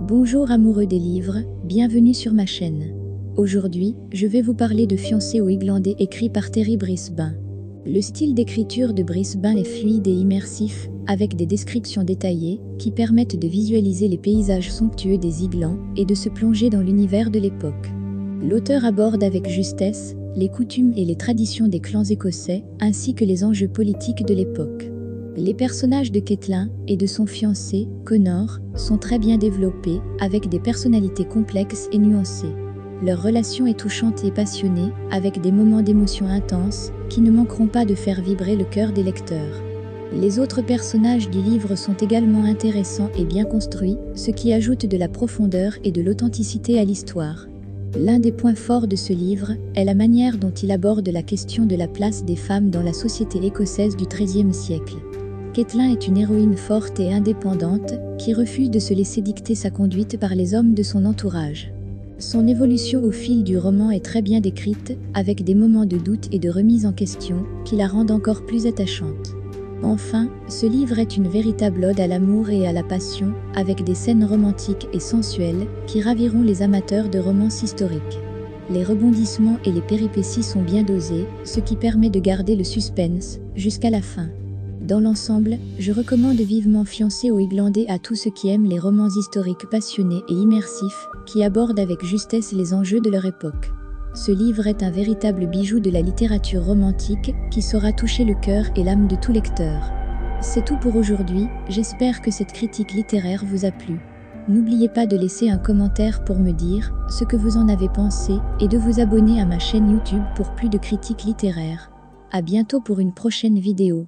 Bonjour amoureux des livres, bienvenue sur ma chaîne. Aujourd'hui, je vais vous parler de Fiancé aux Iglandais écrit par Terry Brisbane. Le style d'écriture de Brisbane est fluide et immersif, avec des descriptions détaillées qui permettent de visualiser les paysages somptueux des Iglands et de se plonger dans l'univers de l'époque. L'auteur aborde avec justesse les coutumes et les traditions des clans écossais ainsi que les enjeux politiques de l'époque. Les personnages de Caitlin et de son fiancé, Connor, sont très bien développés, avec des personnalités complexes et nuancées. Leur relation est touchante et passionnée, avec des moments d'émotion intenses qui ne manqueront pas de faire vibrer le cœur des lecteurs. Les autres personnages du livre sont également intéressants et bien construits, ce qui ajoute de la profondeur et de l'authenticité à l'histoire. L'un des points forts de ce livre est la manière dont il aborde la question de la place des femmes dans la société écossaise du XIIIe siècle. Caitlin est une héroïne forte et indépendante qui refuse de se laisser dicter sa conduite par les hommes de son entourage. Son évolution au fil du roman est très bien décrite, avec des moments de doute et de remise en question qui la rendent encore plus attachante. Enfin, ce livre est une véritable ode à l'amour et à la passion, avec des scènes romantiques et sensuelles qui raviront les amateurs de romances historiques. Les rebondissements et les péripéties sont bien dosés, ce qui permet de garder le suspense jusqu'à la fin. Dans l'ensemble, je recommande vivement Fiancé aux Iglandais à tous ceux qui aiment les romans historiques passionnés et immersifs, qui abordent avec justesse les enjeux de leur époque. Ce livre est un véritable bijou de la littérature romantique qui saura toucher le cœur et l'âme de tout lecteur. C'est tout pour aujourd'hui, j'espère que cette critique littéraire vous a plu. N'oubliez pas de laisser un commentaire pour me dire ce que vous en avez pensé et de vous abonner à ma chaîne YouTube pour plus de critiques littéraires. À bientôt pour une prochaine vidéo.